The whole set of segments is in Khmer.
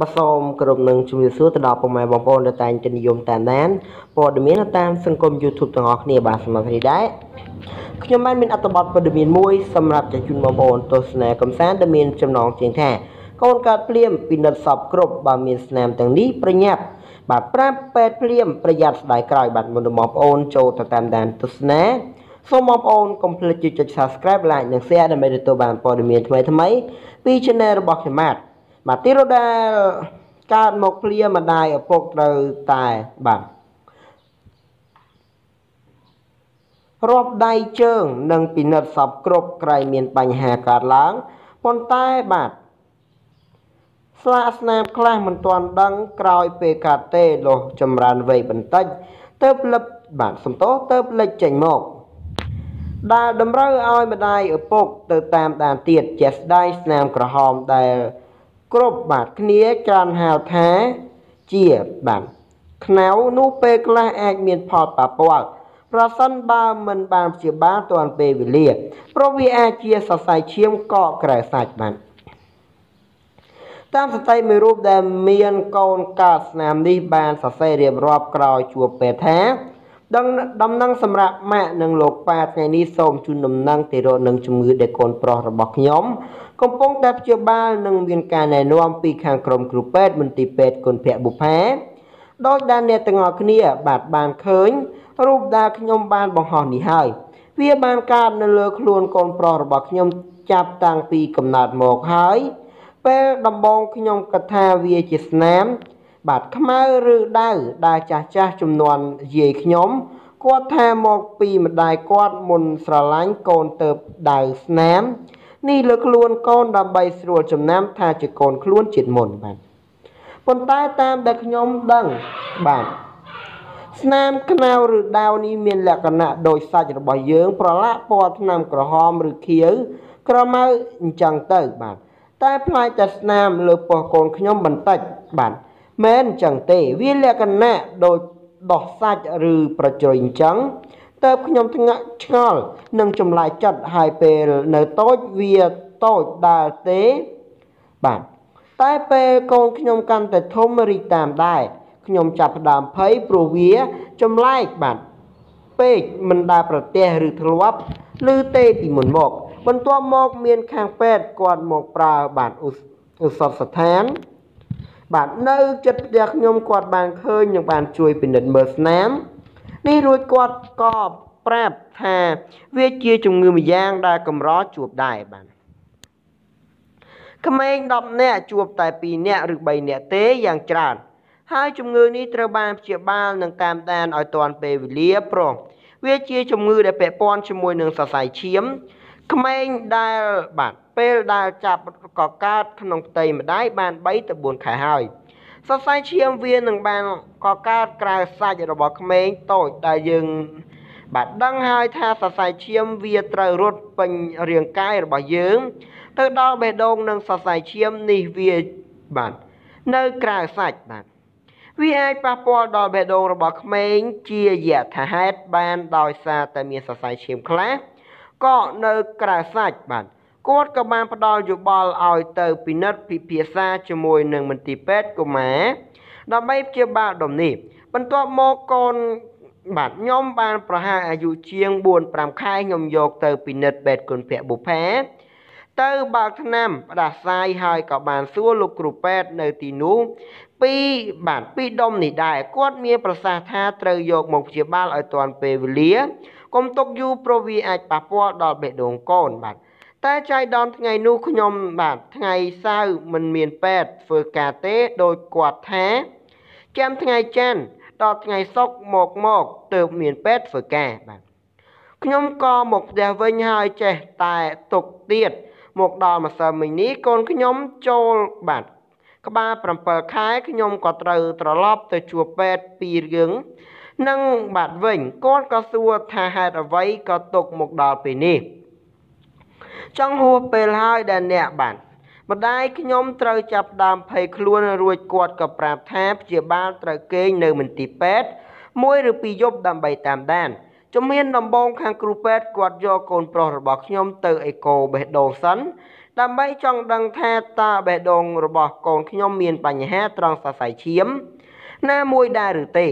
បាទសូមគោរពនឹងជំរាបសួរទៅដល់ពុកម៉ែបងប្អូនដែលតែងតែនិយមតាមដានព័ត៌មាននៅតាមសង្គម YouTube ទាំងអស់គ្នាបាទសម្រាប់នេះដែរខ្ញុំបានមានអត្ថបទព័ត៌មានមួយសម្រាប់ចែកជូនបងប្អូនទស្សនាកំសាន្តដែលមានចំណងជើងថាកូនកើតភ្លាមពិនិត្យសពគ្រប់បើមានស្នាមទាំងនេះប្រញាប់បាទប្រាប់ពេទ្យភ្លាមប្រយ័ត្នស្ដាយក្រោយបាទមុននឹងបងប្អូនចូលទៅតាមដានទស្សនាសូមបងប្អូនកុំភ្លេចចុច Subscribe Like និង Share ដើម្បីទទួលបានព័ត៌មានថ្មីៗពី Channel របស់ខ្ញុំបាទ បាទទីរដែលកើតមកភ្លាមម្ដាយឪពុកត្រូវតែបាទរាប់ដៃជើង និងពិនិត្យសពគ្រប់ក្រែងមានបញ្ហាកើតឡើងប៉ុន្តែបាទស្លាកស្នាមខ្លះមិនទាន់ដឹងក្រោយពេលកាត់ទេលោះចម្រើនវ័យបន្តិចទៅលឹបបាទសំទោទៅលេចចេញមកដែលតម្រូវឲ្យម្ដាយឪពុកទៅតាមដានទៀតជាស្ដាយស្នាមក្រហមដែល គ្រប់បាទគ្នាច្រើនហៅថាជាបាទខ្នៅនោះពេលខ្លះអាចមានផលប៉ះពាល់ប្រសិនបើមិនបានព្យាបាលទាន់ពេលវេលាព្រោះវាអាចជាសរសៃឈាមកកក្រៅសាច់បាទតាមស្ត្រីមួយរូបដែលមានកូនកើតស្នាមនេះបានសរសេររៀបរាប់ក្រោយជួបពេទ្យថា ដឹងដំណឹងសម្រាប់ម៉ាក់និងលោកប៉ាថ្ងៃនេះសូមជូនដំណឹងទៅរកនឹងជំងឺដែលកូនប្រុសរបស់ខ្ញុំកំពុងតែព្យាបាលនិងមានការណែនាំពីខាងក្រុមគ្រូពេទ្យមន្ទីរពេទ្យគុណភ័ក្របុផាដោយដែលអ្នកទាំងអស់គ្នាបាទបានឃើញរូបដែលខ្ញុំបានបង្ហោះនេះហើយវាបានកើតនៅលើខ្លួនកូនប្រុសរបស់ខ្ញុំចាប់តាំងពីកំណើតមកហើយពេលដំបងខ្ញុំគិតថាវាជាស្នាម បាទខ្មៅឬដៅដែលចាស់ចាស់ចំនួនយាយខ្ញុំគាត់ថាមកពីម្ដាយគាត់មុនស្រឡាញ់កូនទៅដៅស្នាមនេះលើខ្លួនកូនដើម្បីស្រួលចំណាំថាជាកូនខ្លួនជាតិមុនបាទប៉ុន្តែតាមដែលខ្ញុំដឹងបាទស្នាមខ្នៅឬដាវនេះមានលក្ខណៈដូចសាច់របស់យើង ប្រឡាក់ពណ៌ថ្នាំក្រហមឬខៀវក្រមៅអញ្ចឹងទៅបាទតែផ្លាយតែស្នាមលើពោះកូនខ្ញុំបន្តិចបាទ មែនអញ្ចឹងទេវាលក្ខណៈដូចដោះសាច់ឬប្រជ្រុយអញ្ចឹងទៅខ្ញុំថ្ងាក់ឆ្ងល់នឹងចម្លាយចិត្តហើយពេលនៅតូចវាតូចដើរទេបាទតែពេលកូនខ្ញុំកាន់តែធំរីកតាមដែរខ្ញុំចាប់ផ្ដើមភ័យព្រោះវាចម្លែកបាទពេកមិនដែលប្រទះឬធ្លាប់ឬទេពីមុនមកបន្ទាប់មកមានខាងពេទ្យគាត់មកប្រើបាទឧសថស្ថាន បាទនៅចិត្តផ្ទះខ្ញុំគាត់បានឃើញនិងបានជួយពិនិត្យមើលស្នាមនេះរួចគាត់ក៏ប្រាប់ថាវាជាជំងឺម្យ៉ាងដែលកម្រជួបដែរបាទក្មេង10នាក់ជួបតែ2នាក់ឬ3នាក់ទេយ៉ាងច្រើនហើយជំងឺនេះត្រូវបានព្យាបាលនិងតាមដានឲ្យទាន់ពេលវេលាព្រោះវាជាជំងឺដែលពាក់ព័ន្ធជាមួយនឹងសរសៃឈាម ក្មេងដែលបាទពេលដែលចាប់កកើតក្នុងផ្ទៃម្ដាយបាន3ទៅ4ខែហើយសរសៃឈាមវានឹងបានកកើតក្រៅសាច់របស់ក្មេងតូចដែលយើងបាទដឹងហើយថាសរសៃឈាមវាត្រូវរត់ពេញរាងកាយរបស់យើង ទៅដល់បេះដូងនិងសរសៃឈាមនេះវាបាទនៅក្រៅសាច់បាទវាអាចប៉ះពាល់ដល់បេះដូងរបស់ក្មេងជាយថាហេតុបានដោយសារតែមានសរសៃឈាមខ្លះ ក៏នៅក្រៅសាច់បាទគាត់ក៏បានផ្ដល់យោបល់ឲ្យទៅពិនិត្យពិភាក្សាជាមួយនឹងមន្ទីរពេទ្យកុមារដើម្បីព្យាបាលដុំនេះបន្ទាប់មកកូនបាទខ្ញុំបានប្រហែលអាយុជាង4 5ខែខ្ញុំយកទៅពិនិត្យពេទ្យគុណភ័ក្របុផាទៅបើកថ្នាំផ្ដាសាយហើយក៏បានសួរលោកគ្រូពេទ្យនៅទីនោះពីបាទពីដុំនេះដែរគាត់មានប្រសាសន៍ថាត្រូវយកមកព្យាបាលឲ្យទាន់ពេលវេលា កុំទុកយូរព្រោះវាអាចប៉ះពាល់ដល់បេះដូងកូនបាទតែចៃដន្យថ្ងៃនោះខ្ញុំបាទថ្ងៃសៅរ៍មិនមានពេទ្យធ្វើការទេដោយគាត់ថាចាំថ្ងៃច័ន្ទដល់ថ្ងៃសុក្រមកមកទើបមានពេទ្យធ្វើការបាទខ្ញុំក៏មកផ្ទះវិញហើយចេះតែទុកទៀតមកដល់ម្សិលមិញនេះកូនខ្ញុំចូលបាទ ក្បាល7ខែខ្ញុំក៏ត្រូវត្រឡប់ទៅជួបពេទ្យពីរឿង នឹងបាទវិញគាត់ក៏សួរថាហេតុអ្វីក៏ទុកមកដល់ពេលនេះចង់ហួសពេលហើយដែលអ្នកបាទម្ដាយខ្ញុំត្រូវចាប់ដើមភ័យខ្លួនរួចគាត់ក៏ប្រាប់ថាព្យាបាលត្រូវគេងនៅមន្ទីរពេទ្យមួយឬពីរយប់ដើម្បីតាមដានជំហានដំបូងខាងគ្រូពេទ្យគាត់យកកូនប្រុសរបស់ខ្ញុំទៅអេកូបេះដូងសិនដើម្បីចង់ដឹងថាតើបេះដូងរបស់កូនខ្ញុំមានបញ្ហាត្រង់សរសៃឈាមណាមួយដែរឬទេ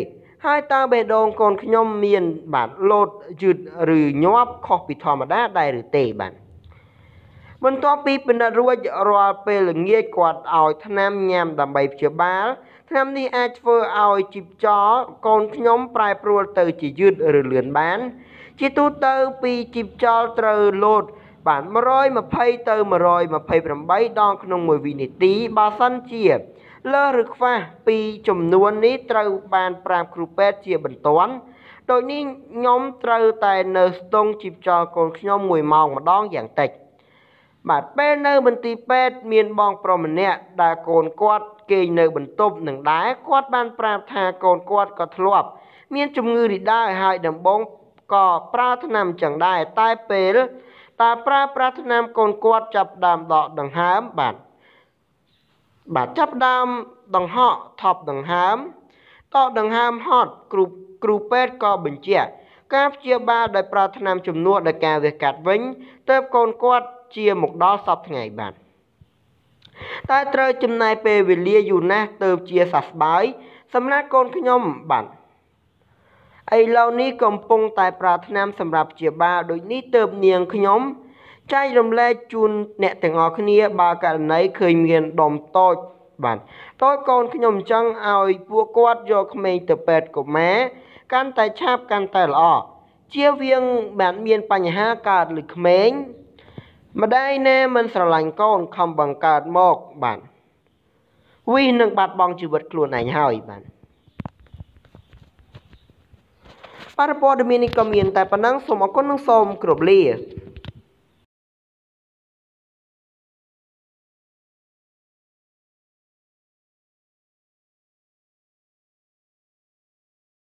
ហើយតើបេះដូងកូនខ្ញុំមាន បាទលោតយឺតឬញាប់ខុសពីធម្មតាដែរឬទេបាទបន្ទាប់ពីពិនិត្យរួចរាល់ពេលល្ងាចគាត់ឲ្យថ្នាំញ៉ាំដើម្បីព្យាបាលថ្នាំនេះអាចធ្វើឲ្យជីពចរកូនខ្ញុំប្រែប្រួលទៅជាយឺតឬលឿនបាន ជាទូទៅពីជីពចរត្រូវលោតបាទ120ទៅ128ដងក្នុងមួយវិនាទីបើសិនជា លើសឬខ្វះពីចំនួននេះត្រូវបានប្រាប់គ្រូពេទ្យជាបន្ទាន់ដូចនេះខ្ញុំត្រូវតែនៅស្ទង់ជីពចរកូនខ្ញុំ1ម៉ោងម្ដងយ៉ាងតិចបាទពេលនៅមន្ទីរពេទ្យមានបងប្រុសម្នាក់ដែលកូនគាត់គេងនៅបន្ទប់នឹងដែរគាត់បានប្រាប់ថាកូនគាត់ក៏ធ្លាប់ មានជំងឺរីដែរហើយដំបងក៏ប្រើថ្នាំចឹងដែរតែពេលតើប្រើប្រាស់ថ្នាំកូនគាត់ចាប់ដើមដកដង្ហើមបាទ បាទចាប់ដើមដង្ហក់ថប់ដង្ហើមដកដង្ហើមហត់គ្រូគ្រូពេទ្យក៏បញ្ជាក់ការព្យាបាលដោយប្រើថ្នាំជំនួសដោយការវះកាត់វិញទើបកូនគាត់ជាមកដល់សពថ្ងៃបាទតែត្រូវចំណាយពេលវេលាយូរណាស់ទៅជាសះស្បើយសម្រាប់កូនខ្ញុំបាទឥឡូវនេះកំពុងតែប្រើថ្នាំសម្រាប់ព្យាបាលដូចនេះទៅនាងខ្ញុំ ចែករំលែកជូនអ្នកទាំងអស់គ្នា បើករណីឃើញមានដុំតូចបាទតូចកូនខ្ញុំអញ្ចឹងឲ្យពួកគាត់យកក្មេងទៅពេទ្យកុមារកាន់តែឆាប់កាន់តែល្អជៀសវាងបានមានបញ្ហាកើតលើក្មេងម្ដាយណែមិនស្រឡាញ់កូនខំបង្កើតមកបាទវិនឹងបាត់បង់ជីវិតខ្លួនឯងហើយបាទបាទព័ត៌មាននេះក៏មានតែប៉ុណ្ណឹងសូមអរគុណនិងសូមគោរពលា